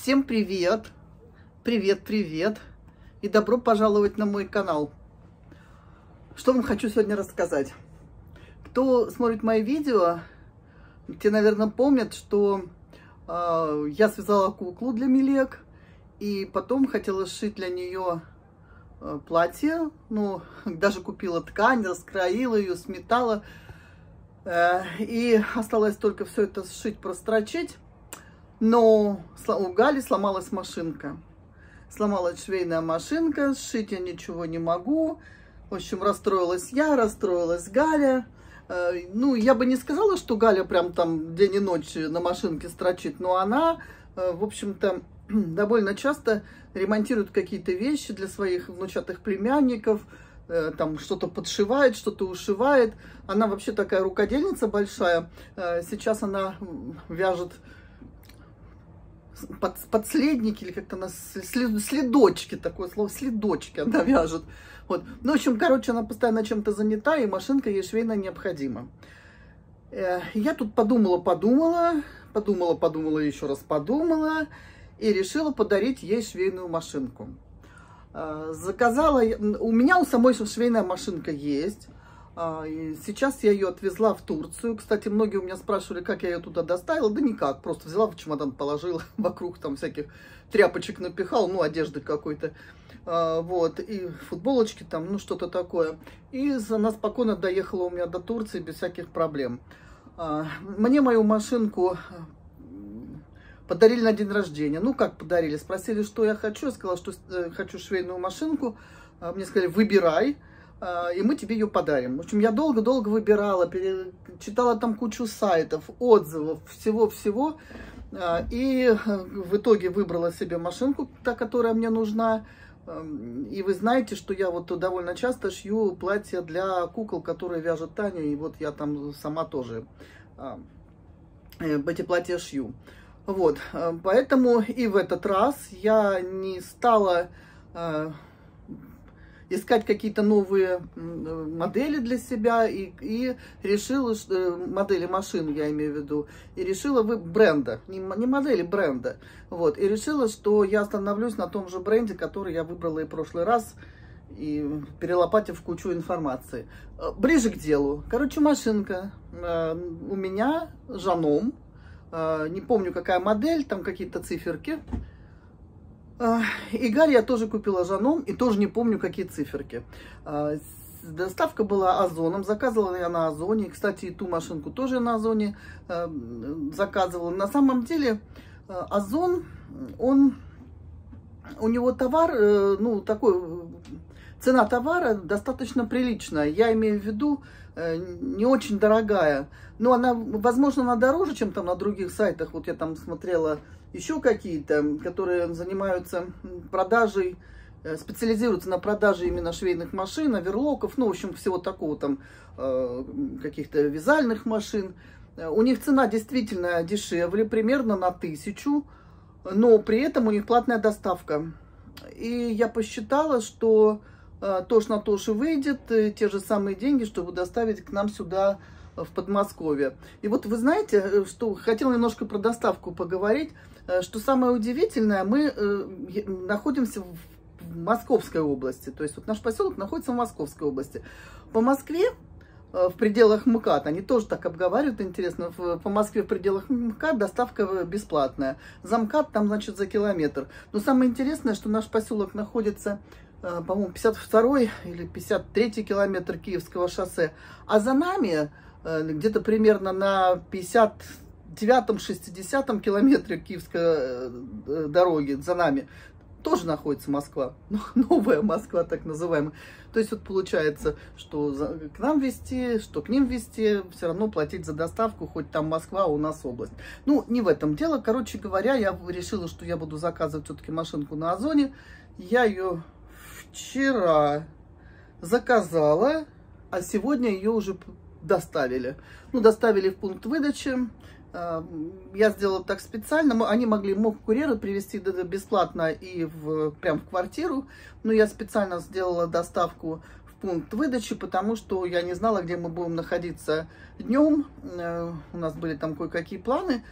Всем привет! Привет, привет! И добро пожаловать на мой канал. Что вам хочу сегодня рассказать? Кто смотрит мои видео, те, наверное, помнят, что э, я связала куклу для Милек, и потом хотела сшить для нее э, платье, ну, даже купила ткань, раскроила ее, сметала, э, и осталось только все это сшить, прострочить. Но у Гали сломалась машинка. Сломалась швейная машинка, сшить я ничего не могу. В общем, расстроилась я, расстроилась Галя. Э, ну, я бы не сказала, что Галя прям там день и ночь на машинке строчит, но она, э, в общем-то, довольно часто ремонтирует какие-то вещи для своих внучатых племянников, э, там что-то подшивает, что-то ушивает. Она вообще такая рукодельница большая. Сейчас она вяжет под, подследники или как-то на след, следочки, такое слово, следочки она вяжет. Вот. Ну, в общем, короче, она постоянно чем-то занята, и машинка ей швейно необходима. Э, я тут подумала, подумала, подумала, подумала, еще раз подумала, и решила подарить ей швейную машинку. Э, заказала, у меня у самой швейная машинка есть, сейчас я ее отвезла в Турцию. Кстати, многие у меня спрашивали, как я ее туда доставила. Да никак, просто взяла в чемодан, положила, вокруг там всяких тряпочек напихал, ну, одежды какой-то. А, вот, и футболочки там, ну, что-то такое. И она спокойно доехала у меня до Турции без всяких проблем. А, мне мою машинку подарили на день рождения. Ну, как подарили? Спросили, что я хочу. Я сказала, что э, хочу швейную машинку. Мне сказали, выбирай. А, и мы тебе ее подарим. В общем, я долго-долго выбирала, читала там кучу сайтов, отзывов, всего-всего. А, и в итоге выбрала себе машинку, та, которая мне нужна. И вы знаете, что я вот довольно часто шью платья для кукол, которые вяжет Таня. И вот я там сама тоже а, э, эти платья шью. Вот, поэтому и в этот раз я не стала искать какие-то новые модели для себя и, и решила, э, модели машин я имею в виду, и решила вы бренда, не, не модели, бренда, вот, и решила, что я остановлюсь на том же бренде, который я выбрала и в прошлый раз, и перелопатив кучу информации. Э, ближе к делу. Короче, машинка э, у меня, Жаном, не помню какая модель, там какие-то циферки, и Гарри я тоже купила Жаном, и тоже не помню, какие циферки. А, доставка была Озоном, заказывала я на Озоне. Кстати, и ту машинку тоже на Озоне а, заказывала. На самом деле, а, Озон, он, у него товар, э, ну, такой, цена товара достаточно приличная. Я имею в виду, э, не очень дорогая. Но она, возможно, она дороже, чем там на других сайтах. Вот я там смотрела еще какие-то, которые занимаются продажей, э, специализируются на продаже именно швейных машин, оверлоков, ну, в общем, всего такого там, э, каких-то вязальных машин. Э, у них цена действительно дешевле, примерно на тысячу, но при этом у них платная доставка. И я посчитала, что то ж на то же выйдет, те же самые деньги, чтобы доставить к нам сюда в Подмосковье. И вот вы знаете, что хотела немножко про доставку поговорить. Э, что самое удивительное, мы э, находимся в Московской области. То есть вот наш поселок находится в Московской области. По Москве э, в пределах МКАД, они тоже так обговаривают, интересно, по Москве в пределах МКАД доставка бесплатная. За МКАД там, значит, за километр. Но самое интересное, что наш поселок находится, по-моему, 52 или 53 километр Киевского шоссе, а за нами где-то примерно на 50 59-60 километре Киевской э, э, дороги за нами тоже находится Москва, новая Москва так называемая. То есть вот получается, что к нам везти, что к ним везти, все равно платить за доставку, хоть там Москва, а у нас область. Ну, не в этом дело. Короче говоря, я решила, что я буду заказывать все-таки машинку на Озоне. Я ее вчера заказала, а сегодня ее уже доставили. Ну, доставили в пункт выдачи. Э, я сделала так специально. Они могли, мог курьеры привезти бесплатно и в, прям в квартиру. Но я специально сделала доставку в пункт выдачи, потому что я не знала, где мы будем находиться днем. Э, у нас были там кое-какие планы.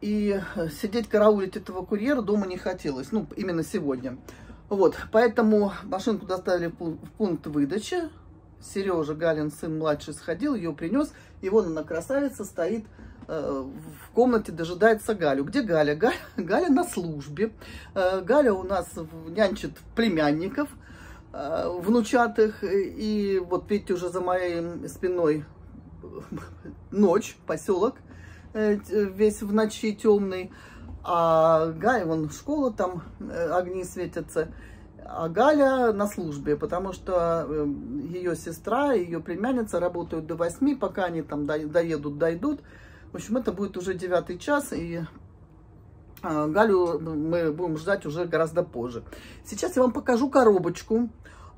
И сидеть караулить этого курьера дома не хотелось, ну, именно сегодня. Вот, поэтому машинку доставили в пункт выдачи. Сережа Галин, сын младший, сходил, ее принес. И вон она, красавица, стоит э, в комнате, дожидается Галю. Где Галя? Галя, Галя на службе. Э, Галя у нас нянчит племянников э, внучатых. И вот видите, уже за моей спиной ночь, поселок весь в ночи темный. А Галя, вон школа, там огни светятся а Галя на службе, потому что эм, ее сестра ее племянница работают до 8, пока они там доедут, дойдут. В общем, это будет уже девятый час, и а, Галю мы будем ждать уже гораздо позже. Сейчас я вам покажу коробочку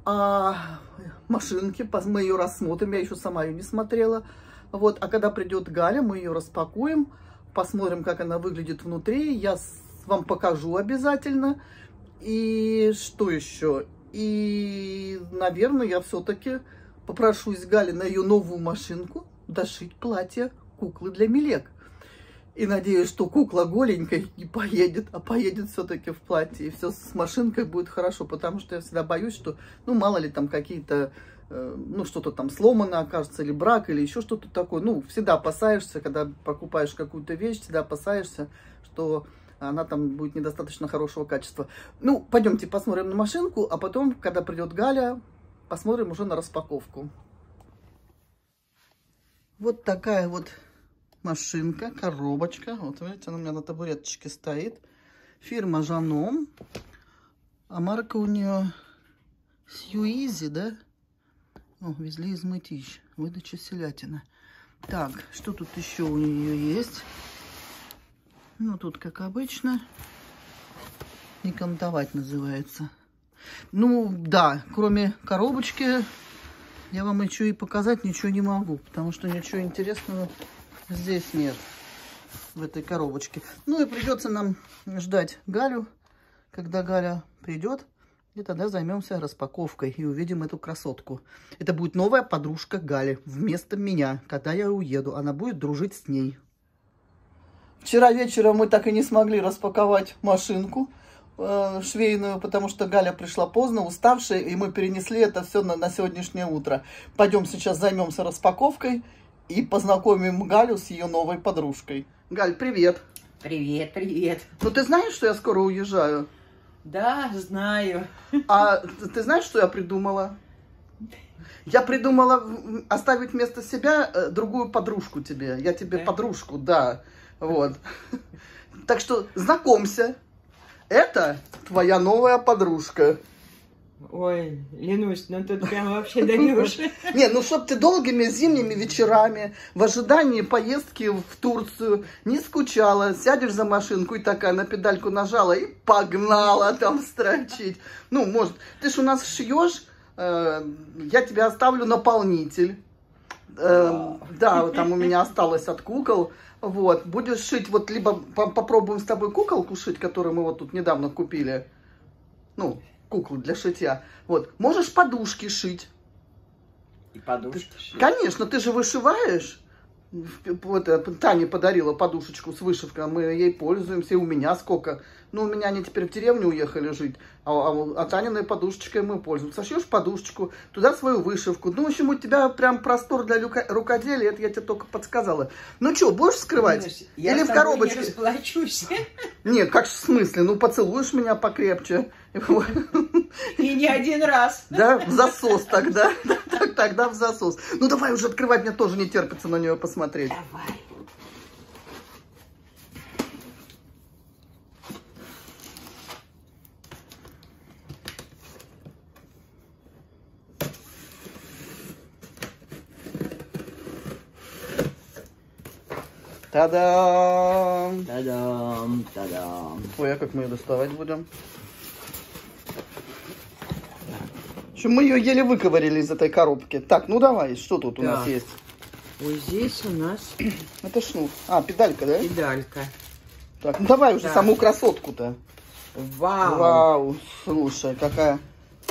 а, машинки, мы ее рассмотрим, я еще сама ее не смотрела. Вот, а когда придет Галя, мы ее распакуем, посмотрим, как она выглядит внутри, я вам покажу обязательно. И что еще? И, наверное, я все-таки попрошусь Гали на ее новую машинку дошить платье куклы для Милек. И надеюсь, что кукла голенькая не поедет, а поедет все-таки в платье. И все с машинкой будет хорошо, потому что я всегда боюсь, что, ну, мало ли там какие-то, ну, что-то там сломано окажется, или брак, или еще что-то такое. Ну, всегда опасаешься, когда покупаешь какую-то вещь, всегда опасаешься, что она там будет недостаточно хорошего качества. Ну, пойдемте посмотрим на машинку, а потом, когда придет Галя, посмотрим уже на распаковку. Вот такая вот машинка, коробочка. Вот видите, она у меня на табуреточке стоит. Фирма Жаном. А марка у нее Сьюизи, да? О, везли из Мытищ. Выдача селятина. Так, что тут еще у нее есть? Ну, тут, как обычно, не командовать называется. Ну, да, кроме коробочки, я вам еще и показать ничего не могу, потому что ничего интересного здесь нет, в этой коробочке. Ну, и придется нам ждать Галю, когда Галя придет. И тогда займемся распаковкой и увидим эту красотку. Это будет новая подружка Гали вместо меня, когда я уеду. Она будет дружить с ней. Вчера вечером мы так и не смогли распаковать машинку э, швейную, потому что Галя пришла поздно, уставшая, и мы перенесли это все на, на сегодняшнее утро. Пойдем сейчас займемся распаковкой и познакомим Галю с ее новой подружкой. Галь, привет. Привет, привет. Ну ты знаешь, что я скоро уезжаю? Да, знаю. А ты знаешь, что я придумала? Я придумала оставить вместо себя э, другую подружку тебе. Я тебе да? подружку, да. Вот. Так что знакомься. Это твоя новая подружка. Ой, Ленусь, ну тут прям вообще даешь. Не, ну чтоб ты долгими зимними вечерами в ожидании поездки в Турцию не скучала, сядешь за машинку и такая на педальку нажала и погнала там строчить. Ну, может, ты ж у нас шьешь, э, я тебе оставлю наполнитель. Э, да, там у меня осталось от кукол. Вот, будешь шить, вот либо по попробуем с тобой куколку шить, которую мы вот тут недавно купили. Ну, куклу для шитья. Вот, можешь подушки шить. И подушки ты, шить? Конечно, ты же вышиваешь. Вот, э, Таня подарила подушечку с вышивкой, мы ей пользуемся, и у меня сколько. Ну, у меня они теперь в деревню уехали жить, а, а, а Таниной подушечкой мы пользуемся. Сошьешь подушечку, туда свою вышивку. Ну, в общем, у тебя прям простор для рукоделия, это я тебе только подсказала. Ну, что, будешь скрывать? Я Или в коробочке? не расплачусь. Нет, как в смысле? Ну, поцелуешь меня покрепче. И не один раз. Да, в засос тогда. Тогда в засос. Ну, давай уже открывать, мне тоже не терпится на нее посмотреть. Давай. Та-дам! Та-дам, та-дам. Ой, а как мы ее доставать будем? Что мы ее еле выковырили из этой коробки. Так, ну давай, что тут так. у нас есть? Вот здесь у нас... Это шнур. А, педалька, да? Педалька. Так, ну давай уже так. саму красотку-то. Вау! Вау, слушай, какая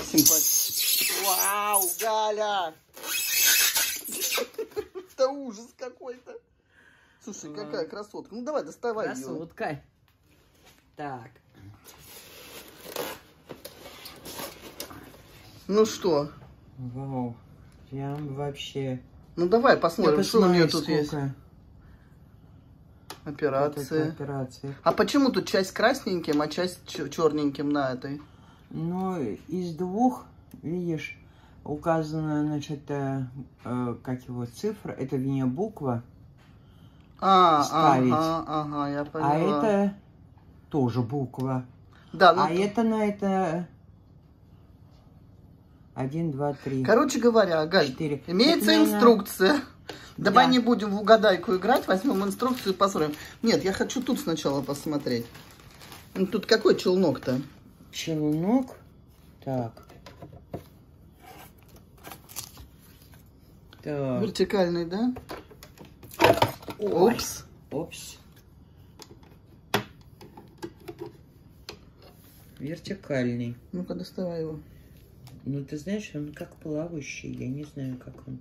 симпатичная. Вау, Галя! Это ужас какой-то. Слушай, какая красотка. Ну давай, доставай ее. Красотка. Так. Ну что? Вау. Прям вообще. Ну давай посмотрим, Я что у нее тут есть. сколько этой операции. А почему тут часть красненьким, а часть черненьким на этой? Ну, из двух, видишь, указана, значит, э, э, как его цифра, это не буква, А, Ставить. ага, ага, я поняла. а это тоже буква. Да, ну, а это на это один, два, три, короче говоря, Галь, четыре. имеется Это, инструкция. Давай Да. не будем в угадайку играть, возьмем инструкцию и посмотрим. Нет, я хочу тут сначала посмотреть. Ну, Тут какой челнок-то? Челнок. Так. Так. Вертикальный, да? Ой. Опс. Опс. Вертикальный. Ну-ка, доставай его. Ну, ты знаешь, он как плавающий. Я не знаю, как он.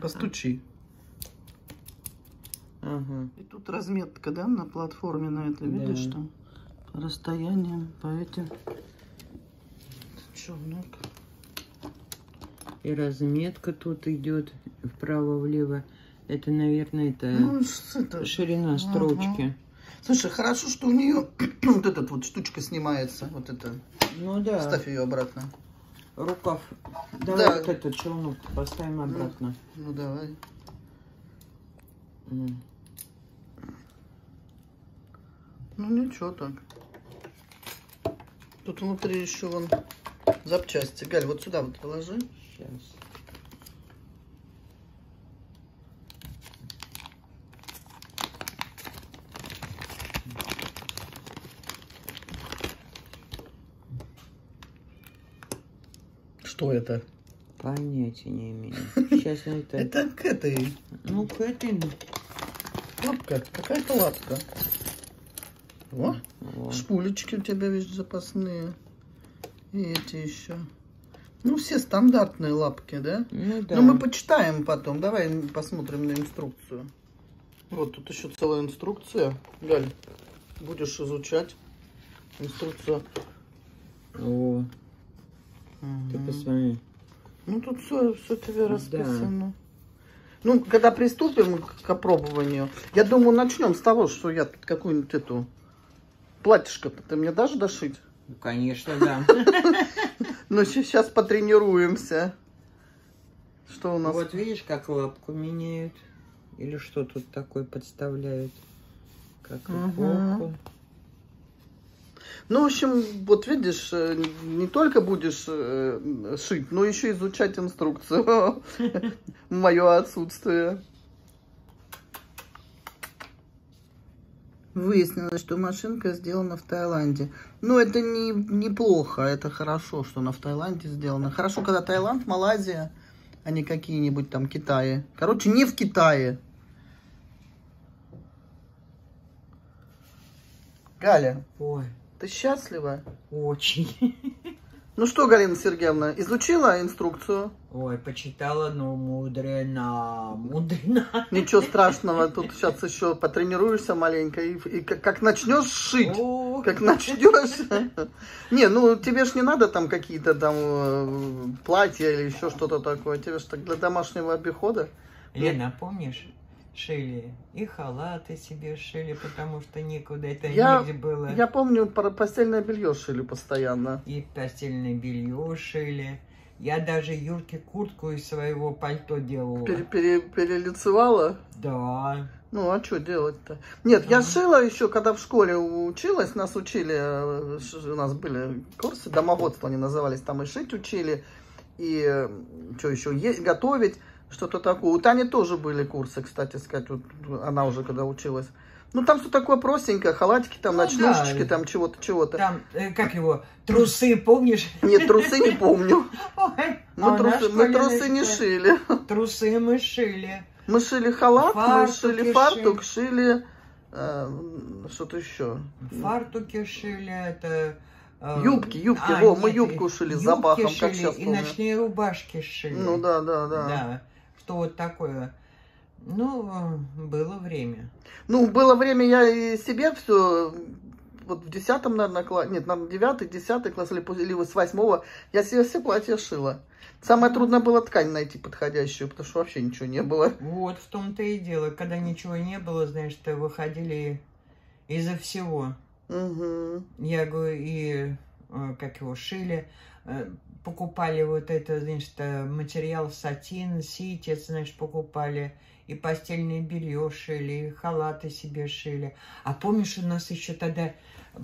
Постучи. Ага. И тут разметка, да, на платформе на этой, Да. видишь, там? По расстояниям, по этим. Челнок. И разметка тут идет вправо-влево. Это, наверное, это Ну, это? ширина Ага. Слушай, хорошо, что у нее вот эта вот штучка снимается. Вот это. Ну да. Ставь ее обратно. Рукав. Давай Да. вот этот челнок поставим обратно. Ну давай. М. Ну ничего так. Тут внутри еще вон запчасти. Галь, вот сюда вот положи. Сейчас. Это? Понятия не имею. Сейчас это... Это к этой Ну, к этой... лапка. Какая-то лапка. О, Вот. шпулечки у тебя видишь запасные. И эти еще. Ну, все стандартные лапки, да? Ну да. Ну, мы почитаем потом. Давай посмотрим на инструкцию. Вот тут еще целая инструкция. Галь, будешь изучать инструкцию. О, ты Мгм. посмотри. Ну, тут все, все тебе Да. расписано. Ну, когда приступим к, опробованию, я думаю, начнем с того, что я тут какую-нибудь эту платьишко ты мне дашь дошить? Ну, конечно, да. Ну, сейчас потренируемся. Что у нас? Вот видишь, как лапку меняют? Или что тут такое подставляют? Как Мгм. Ну, в общем, вот видишь, э, не только будешь э, шить, но еще изучать инструкцию мое отсутствие. Выяснилось, что машинка сделана в Таиланде. Ну, это не, неплохо, это хорошо, что она в Таиланде сделана. Хорошо, когда Таиланд, Малайзия, а не какие-нибудь там Китаи. Короче, не в Китае. Галя, Ой, ты счастлива? очень. Ну что, Галина Сергеевна, изучила инструкцию? Ой, почитала, но мудрена, мудрена. Ничего страшного, тут сейчас еще потренируешься маленько, и, и как, как начнешь шить, О, как начнешь. Не, ну тебе ж не надо там какие-то там э, платья или еще что-то такое, тебе ж так для домашнего обихода. Лена, помнишь? Шили. И халаты себе шили, потому что некуда это Я- негде было. Я помню, про постельное белье шили постоянно. И постельное белье шили. Я даже Юрке куртку из своего пальто делала. Пере- пере- перелицевала. Да. Ну, а что делать-то? Нет, я Ага. шила еще, когда в школе училась, нас учили, э, у нас были курсы, домоводство они назывались, там и шить учили, и что еще, есть, готовить, что-то такое. У Тани тоже были курсы, кстати сказать, вот она уже когда училась. Ну, там все такое простенькое, халатики, там, Ну, ночнушечки, да. там чего-то, чего-то. Там, э, как его, трусы, помнишь? Нет, трусы не помню. Ой, Мы, а трусы, мы трусы не шили. Трусы мы шили. Мы шили халат, мы шили фартук, шили э, что-то еще. Фартуки шили, это э, Юбки, юбки, а, во, мы юбку шили с запахом, как сейчас И помню. ночные рубашки шили. Ну да, да, да. Да, что вот такое. Ну, было время. Ну, было время, я и себе все, вот в десятом, наверное, классе, нет, наверное, девятый, десятый класс или, или с восьмого, я себе все платья шила. Самое трудное было ткань найти подходящую, потому что вообще ничего не было. Вот в том-то и дело. Когда ничего не было, знаешь, то выходили из-за всего. Угу. Я говорю, и э, как его шили, покупали вот это, значит, э, материал сатин, ситец, знаешь, покупали. И постельное белье шили, и халаты себе шили. А помнишь, у нас еще тогда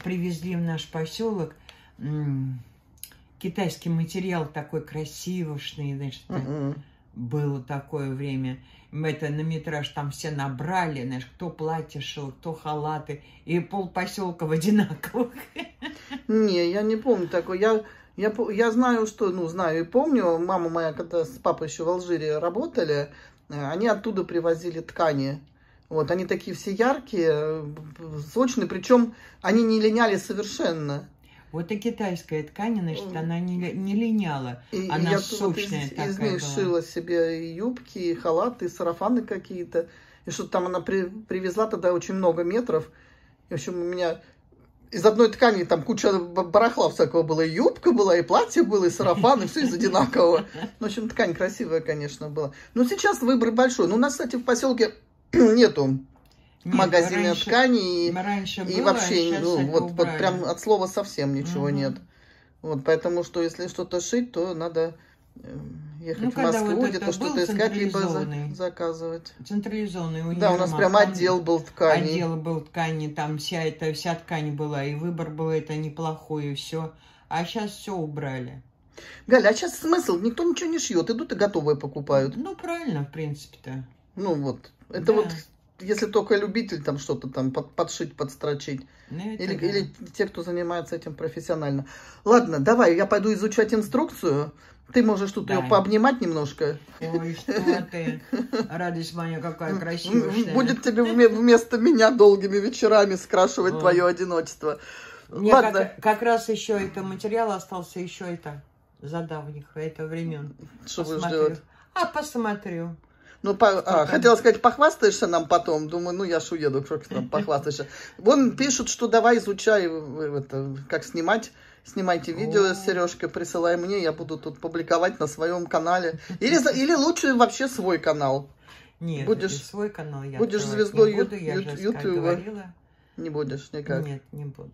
привезли в наш поселок китайский материал такой красивошный, значит, Угу. было такое время. Мы это на метраж там все набрали, знаешь, кто платье шил, кто халаты, и пол поселка в одинаковых. Не, я не помню такой. Я, я, я знаю, что, ну, знаю и помню, мама моя, когда с папой еще в Алжире работали, э, они оттуда привозили ткани. Вот, они такие все яркие, э, сочные, причем они не линяли совершенно. Вот и китайская ткань, значит, она не, не линяла. И, Она я тут вот сочная из, такая из них была. шила себе и юбки, и халаты, и сарафаны какие-то. И что там она при- привезла тогда очень много метров. И, в общем, у меня из одной ткани там куча барахла всякого было. И юбка была, и платье было, и сарафан, и все из одинакового. Ну, в общем, ткань красивая, конечно, была. Но сейчас выбор большой. Ну, у нас, кстати, в поселке нету Нет, магазина раньше- ткани. И, Раньше и было, а вообще, щас ну, вот, вот прям от слова совсем ничего Мгм. нет. Вот, поэтому что, если что-то шить, то надо э, ехать Ну, в Москву, вот где-то что-то искать, либо за- заказывать. Централизованный универмаг. Да, у нас прям отдел был тканей. Отдел был ткани, там вся эта вся ткань была, и выбор был это неплохой, и все. А сейчас все убрали. Галя, а сейчас смысл? Никто ничего не шьет, идут и готовые покупают. Ну, правильно, в принципе-то. Ну вот, это Да. вот, если только любитель там что-то там под- подшить, подстрочить. Ну, Или, да. или те, кто занимается этим профессионально. Ладно, давай, я пойду изучать инструкцию. Ты можешь тут ее Да. пообнимать немножко. Ой, что ты. Радость моя какая красивая. Будет тебе вме- вместо меня долгими вечерами скрашивать твое одиночество. Мне Ладно. как, как раз еще это материал остался, еще это за давних это времен. Что Посмотрю. ждет? А посмотрю. Ну, по- а, хотела сказать, похвастаешься нам потом. Думаю, ну я ж уеду, ты там похвастаешься. Вон пишут, что давай изучай, э, это, как снимать. Снимайте видео О. с Сережкой, присылай мне, я буду тут публиковать на своем канале. Или, или лучше вообще свой канал. Нет, Будешь- свой канал я будешь звездой не буду, я ю- же как Ютуба. говорила. Не будешь никак. Нет, не буду.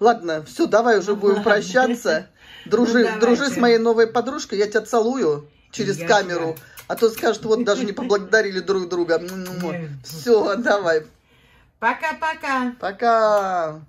Ладно, все, давай уже будем прощаться. Дружи, Ну, дружи с моей новой подружкой, я тебя целую через Я камеру. тебя. А то скажут, вот даже не поблагодарили друг друга. Все, давай. Пока-пока. Пока.